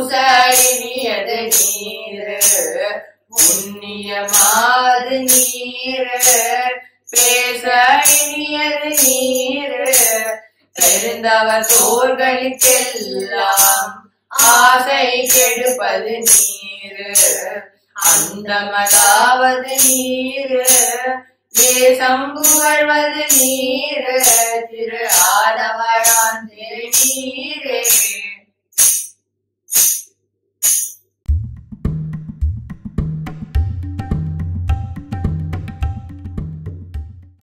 பூசாரினியது நீரு புண்ணியமாது நீரு பேசாயினியது நீரு பெருந்தவ தோர்களுக்கெல்லாம் ஆசை கெடுப்பது நீரு அந்தமதாவது நீரு தேசம் புகழ்வது நீரு திரு